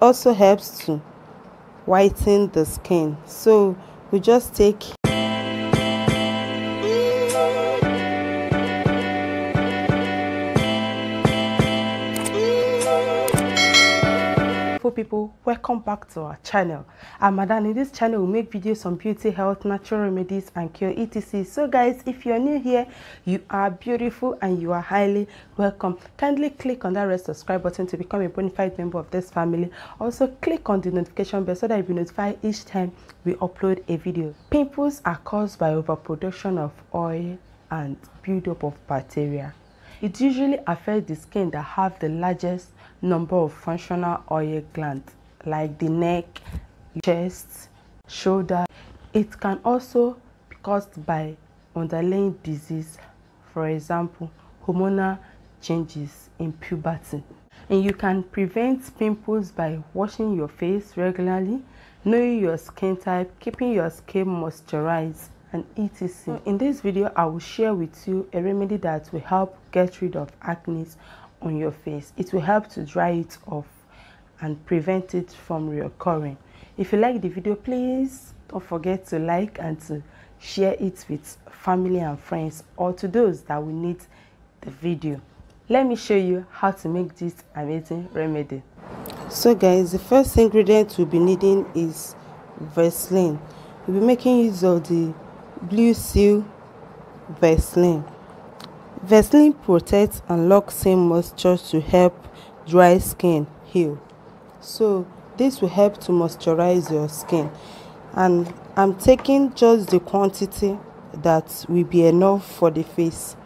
also helps to whiten the skin. So we just take beautiful people welcome back to our channel. I'm madan in this channel we make videos on beauty health natural remedies and cure etc. So guys if you're new here you are beautiful and you are highly welcome. Kindly click on that red subscribe button to become a bona fide member of this family. Also click on the notification bell so that you'll be notified each time we upload a video. Pimples are caused by overproduction of oil and buildup of bacteria it usually affects the skin that have the largest number of functional oil glands like the neck, chest, shoulder. It can also be caused by underlying disease, for example, hormonal changes in puberty. And you can prevent pimples by washing your face regularly, knowing your skin type, keeping your skin moisturized, and etc. Mm. In this video, I will share with you a remedy that will help get rid of acne on your face. It will help to dry it off and prevent it from reoccurring. If you like the video, please don't forget to like and to share it with family and friends or to those that will need the video. Let me show you how to make this amazing remedy. So guys, the first ingredient we'll be needing is Vaseline. We'll be making use of the Blue Seal Vaseline. Vaseline protects and locks in moisture to help dry skin heal. So this will help to moisturize your skin. And I'm taking just the quantity that will be enough for the face.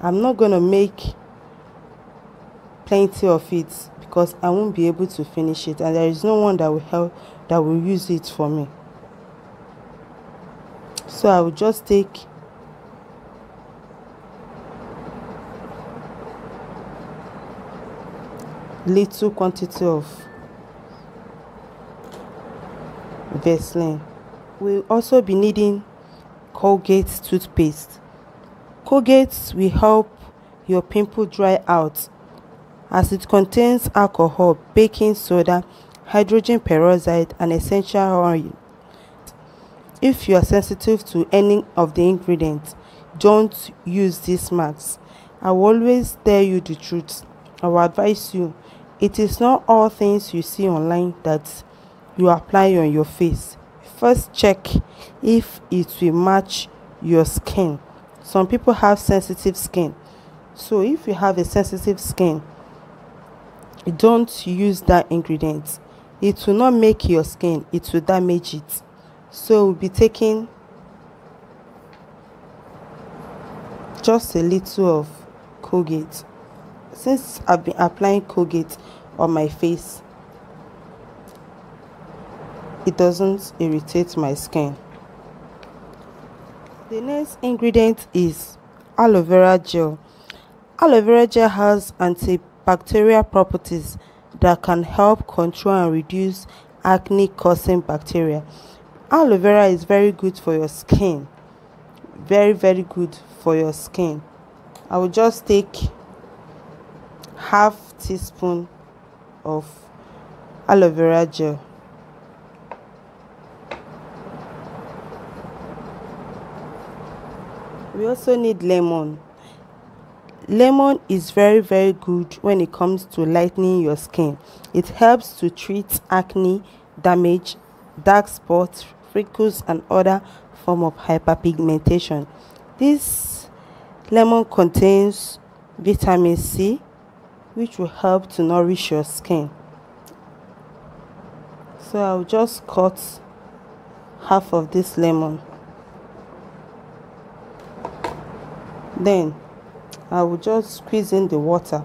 I'm not going to make plenty of it because I won't be able to finish it and there is no one that will help that will use it for me. So I will just take little quantity of Vaseline. We'll also be needing Colgate toothpaste. Colgate will help your pimple dry out as it contains alcohol, baking soda, hydrogen peroxide, and essential oil. If you are sensitive to any of the ingredients, don't use these masks. I will always tell you the truth. I will advise you. It is not all things you see online that you apply on your face. First check if it will match your skin. Some people have sensitive skin. So if you have a sensitive skin, don't use that ingredient. It will not make your skin, it will damage it so we'll be taking just a little of Colgate. Since I've been applying Colgate on my face it doesn't irritate my skin. The next ingredient is aloe vera gel. Aloe vera gel has antibacterial properties that can help control and reduce acne causing bacteria aloe vera is very good for your skin. Very very good for your skin. I will just take half teaspoon of aloe vera gel. We also need lemon. Lemon is very very good when it comes to lightening your skin. It helps to treat acne damage dark spots, freckles, and other form of hyperpigmentation. This lemon contains vitamin C, which will help to nourish your skin. So I'll just cut half of this lemon. Then I will just squeeze in the water.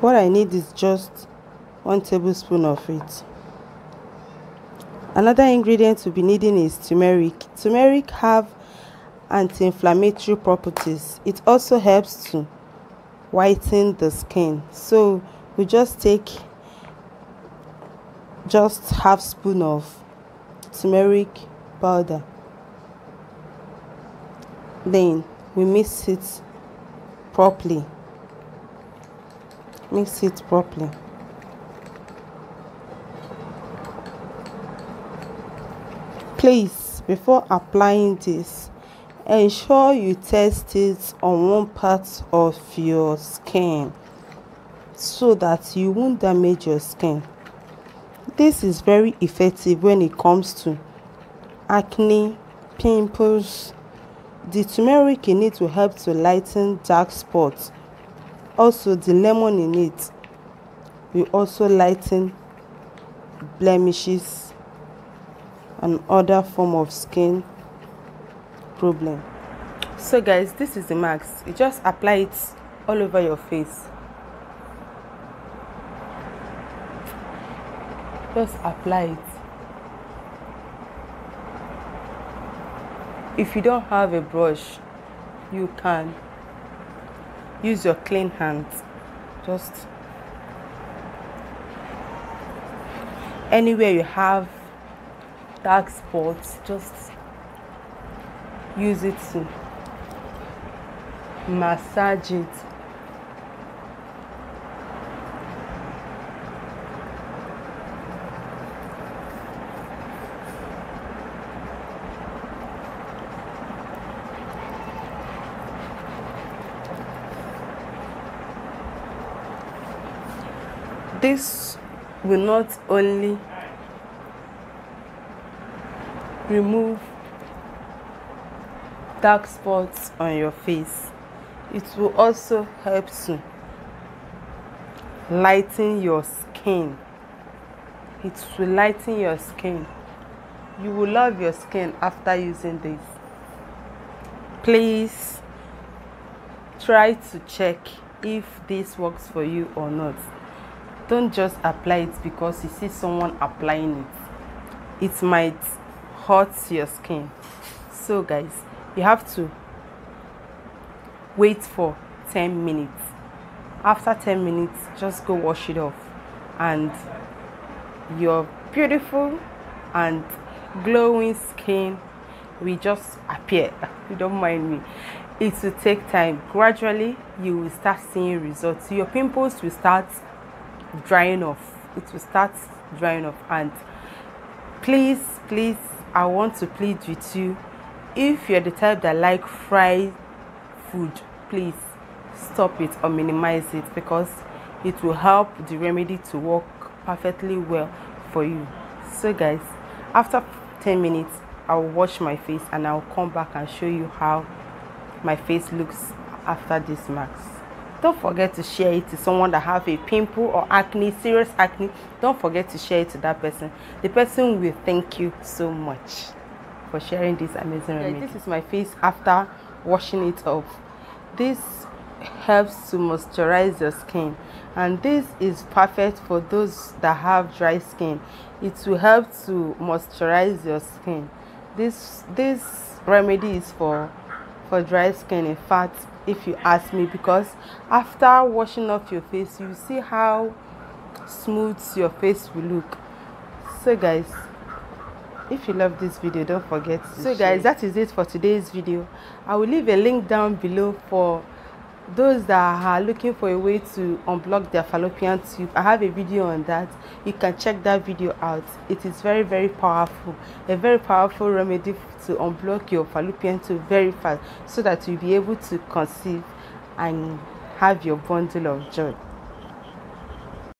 What I need is just one tablespoon of it. Another ingredient we'll be needing is turmeric. Turmeric have anti-inflammatory properties. It also helps to whiten the skin. So we just take just half spoon of turmeric powder. Then we mix it properly mix it properly. Please before applying this ensure you test it on one part of your skin so that you won't damage your skin. This is very effective when it comes to acne pimples. The turmeric in it will help to lighten dark spots also the lemon in it. Will also lighten blemishes and other form of skin problem. So guys this is the mask. You just apply it all over your face. Just apply it. If you don't have a brush you can use your clean hands. Just anywhere you have dark spots just use it to massage it this will not only remove dark spots on your face it will also help to lighten your skin. It will lighten your skin. You will love your skin after using this. Please try to check if this works for you or not don't just apply it because you see someone applying it. It might hurt your skin. So guys you have to wait for 10 minutes. After 10 minutes just go wash it off. And your beautiful and glowing skin will just appear. You don't mind me. It will take time. Gradually you will start seeing results. Your pimples will start drying off. It will start drying off. And please please i want to plead with you. If you're the type that like fried food please stop it or minimize it because it will help the remedy to work perfectly well for you. So guys after 10 minutes i'll wash my face and i'll come back and show you how my face looks after this mask don't forget to share it to someone that have a pimple or acne serious acne. Don't forget to share it to that person. The person will thank you so much for sharing this amazing remedy. this is my face after washing it off. This helps to moisturize your skin. And this is perfect for those that have dry skin. It will help to moisturize your skin. This this remedy is for for dry skin. In fact if you ask me because after washing off your face you see how smooth your face will look. So guys if you love this video don't forget so guys that is it for today's video. I will leave a link down below for those that are looking for a way to unblock their fallopian tube i have a video on that. You can check that video out. It is very very powerful. A very powerful remedy to unblock your fallopian tube very fast so that you'll be able to conceive and have your bundle of joy